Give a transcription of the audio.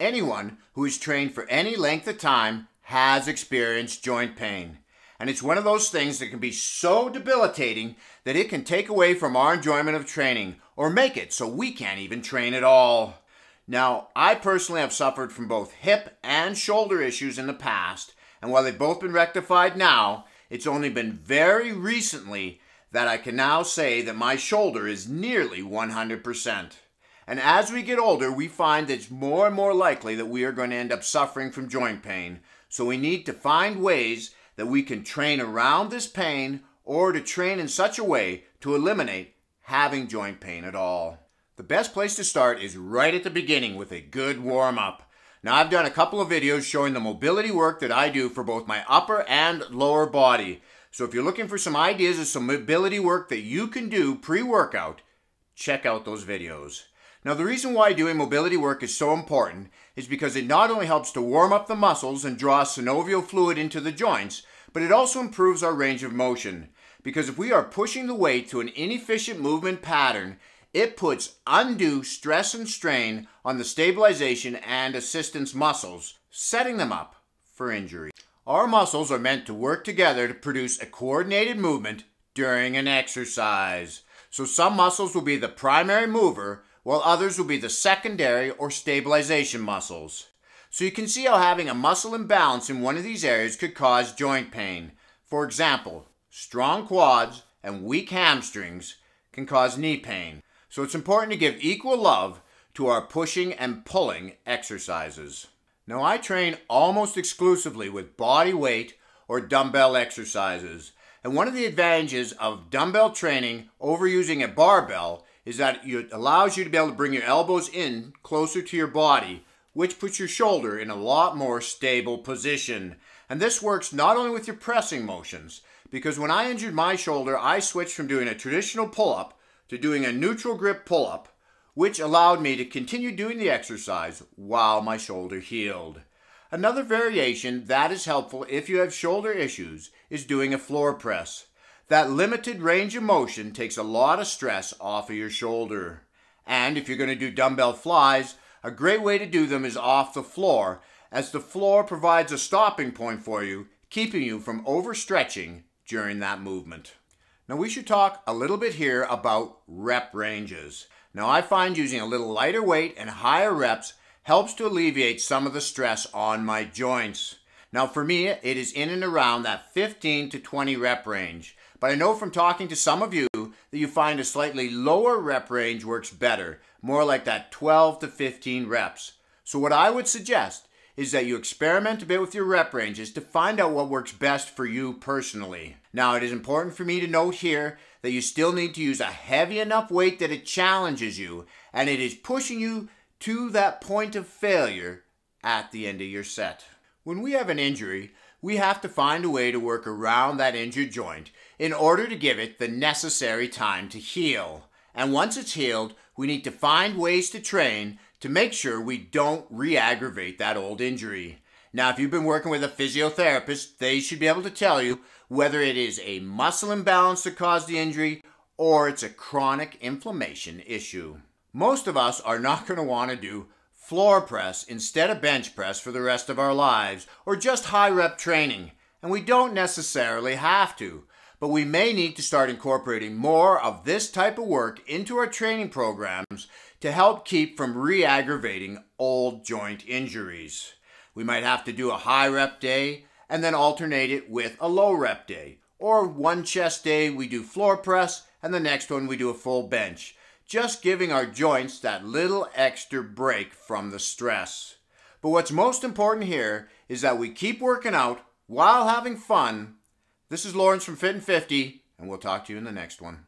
Anyone who is trained for any length of time has experienced joint pain. And it's one of those things that can be so debilitating that it can take away from our enjoyment of training or make it so we can't even train at all. Now, I personally have suffered from both hip and shoulder issues in the past, and while they've both been rectified now, it's only been very recently that I can now say that my shoulder is nearly 100%. And as we get older, we find it's more and more likely that we are going to end up suffering from joint pain. So we need to find ways that we can train around this pain or to train in such a way to eliminate having joint pain at all. The best place to start is right at the beginning with a good warm up. Now I've done a couple of videos showing the mobility work that I do for both my upper and lower body. So if you're looking for some ideas of some mobility work that you can do pre-workout, check out those videos. Now the reason why doing mobility work is so important is because it not only helps to warm up the muscles and draw synovial fluid into the joints, but it also improves our range of motion. Because if we are pushing the weight to an inefficient movement pattern, it puts undue stress and strain on the stabilization and assistance muscles, setting them up for injury. Our muscles are meant to work together to produce a coordinated movement during an exercise. So some muscles will be the primary mover, while others will be the secondary or stabilization muscles. So you can see how having a muscle imbalance in one of these areas could cause joint pain. For example, strong quads and weak hamstrings can cause knee pain. So it's important to give equal love to our pushing and pulling exercises. Now I train almost exclusively with body weight or dumbbell exercises. And one of the advantages of dumbbell training over using a barbell is that it allows you to be able to bring your elbows in closer to your body, which puts your shoulder in a lot more stable position. And this works not only with your pressing motions, because when I injured my shoulder, I switched from doing a traditional pull-up to doing a neutral grip pull up, which allowed me to continue doing the exercise while my shoulder healed. Another variation that is helpful if you have shoulder issues is doing a floor press. That limited range of motion takes a lot of stress off of your shoulder. And if you're going to do dumbbell flies, a great way to do them is off the floor, as the floor provides a stopping point for you, keeping you from overstretching during that movement. Now we should talk a little bit here about rep ranges. Now I find using a little lighter weight and higher reps helps to alleviate some of the stress on my joints. Now for me, it is in and around that 15 to 20 rep range. But I know from talking to some of you that you find a slightly lower rep range works better, more like that 12 to 15 reps. So what I would suggest is that you experiment a bit with your rep ranges to find out what works best for you personally. Now, it is important for me to note here that you still need to use a heavy enough weight that it challenges you and it is pushing you to that point of failure at the end of your set. When we have an injury, we have to find a way to work around that injured joint in order to give it the necessary time to heal. And once it's healed, we need to find ways to train to make sure we don't re aggravate that old injury. Now, if you've been working with a physiotherapist, they should be able to tell you whether it is a muscle imbalance that caused the injury or it's a chronic inflammation issue. Most of us are not going to want to do floor press instead of bench press for the rest of our lives or just high rep training, and we don't necessarily have to. But we may need to start incorporating more of this type of work into our training programs to help keep from re aggravating old joint injuries. We might have to do a high rep day and then alternate it with a low rep day. Or one chest day we do floor press and the next one we do a full bench. Just giving our joints that little extra break from the stress. But what's most important here is that we keep working out while having fun. This is Lawrence from Fit and 50, and we'll talk to you in the next one.